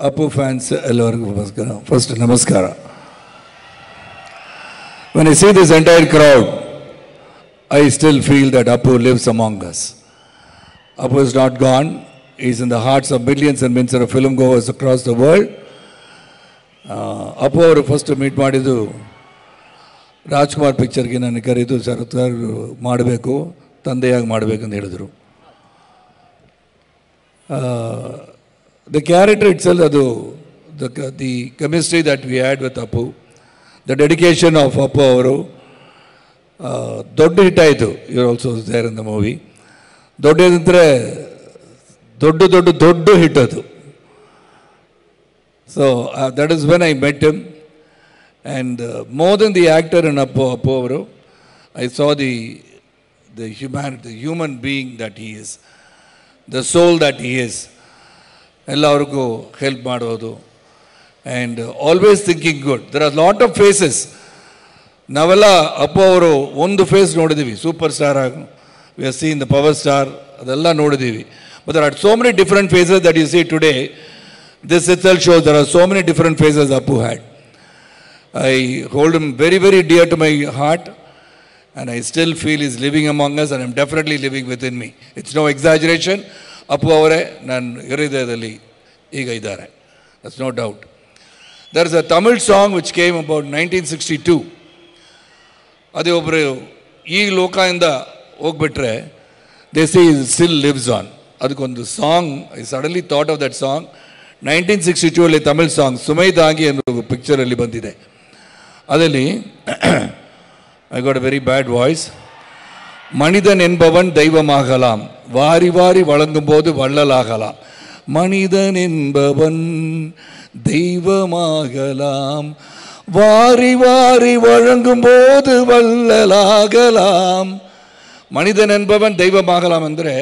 Appu fans ಎಲ್ಲರಿಗೂ ನಮಸ್ಕಾರ first ನಮಸ್ಕಾರ When I see this entire crowd, I still feel that Apu lives among us. Apu is not gone. He's in the hearts of millions and millions of film goers across the world. Uh, Appu ಅವರು first meet ಮಾಡಿದ್ದು ರಾಜ್ಕುಮಾರ್ ಪಿಕ್ಚರ್ಗೆ ನನಗೆ ಕರೆದು sir ಮಾಡಬೇಕು ತಂದೆಯಾಗಿ ಮಾಡಬೇಕು ಅಂತ ಹೇಳಿದರು character it's all ಅದು the the chemistry that we had with Appu the dedication of Appu ಅವರು ದೊಡ್ಡ ಹಿಟ್ ಆಯಿತು ಇವ್ರು also there in the movie ದೊಡ್ಡದಂದರೆ ದೊಡ್ಡ ದೊಡ್ಡ ದೊಡ್ಡ ಹಿಟ್ ಅದು. So that is when I met him and more than the actor in Appu Appu ಅವರು I saw the the human the human being that he is the soul that he is ಎಲ್ಲರಿಗೂ help ಮಾಡೋದು. And always thinking good there are lot of faces ನಾವೆಲ್ಲ ಅಪ್ಪ ಅವರು ಒಂದು face ನೋಡಿದ್ದೀವಿ super star ಆಗಿ we are seen the power star ಅದೆಲ್ಲ ನೋಡಿದ್ದೀವಿ but there are so many different faces that you see today this it all shows there are so many different faces Appu had I hold him very very dear to my heart and I still feel he's living among us and I'm definitely living with in me it's no exaggeration Appu ಅವರೇ ನನ್ನ ಹೃದಯದಲ್ಲಿ ಈಗ ಇದ್ದಾರೆ. That's no doubt there is a Tamil song which came about nineteen sixty two ಅದೇ ಒಬ್ಬರು ಈ ಲೋಕದಿಂದ ಹೋಗ್ಬಿಟ್ರೆ they is still lives on ಅದಕ್ಕೊಂದು song I suddenly thought of that song nineteen sixty two ಅಲ್ಲಿ ತಮಿಳ್ ಸಾಂಗ್ ಸುಮೈದಾಗಿ ಅನ್ನೋ ಪಿಕ್ಚರಲ್ಲಿ ಬಂದಿದೆ. ಅದರಲ್ಲಿ I got a very bad voice மனிதன் என்பவன் தெய்வமாகலாம் வாரி வாரி வழங்கும் போது வள்ளலாகலாம் மனிதன் என்பவன் தெய்வமாகலாம் வாரி வாரி வழங்கும் போது வள்ளலாகலாம் மனிதன் என்பவன் தெய்வமாகலாம் ಅಂದರೆ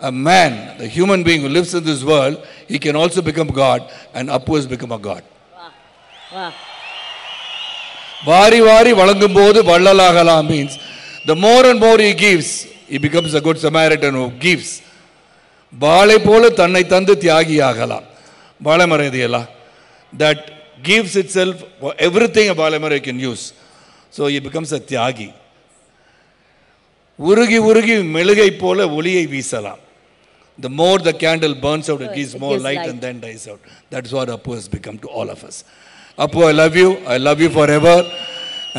a man, the human being who lives in this world, he can also become God, and Apu has become a God. வா வாரி வாரி வழங்கும் போது வள்ளலாகலாம் means the more and more he gives he becomes a good Samaritan who gives வாழை போல தன்னை தந்து தியாகியாகலாம் வாழைமரம் இது எல்லாம் that gives itself for everything a polymer can use. So he becomes a தியாகி உருகி உருகி மெழுகை போல ஒளியை வீசலாம் The more the candle burns out, it gives more light, light and then dies out. That's what Apu has become to all of us. Apu, I love you. I love you forever.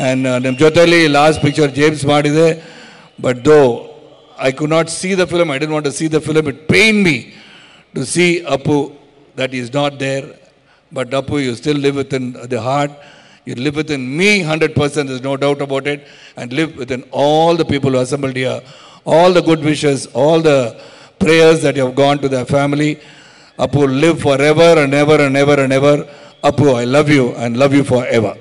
and uh, ನಮ್ಮ ಜೊತೆಲಿ last picture James ಮಾಡಿದೆ but though I could not see the film I didn't want to see the film it pain me to see Appu that is not there but Appu you still live within the heart You live within me 100%, there's no doubt about it, and live within all the people who assembled here, all the good wishes, all the prayers that you have gone to their family. Apu, live forever and ever and ever and ever. Apu, I love you and love you forever.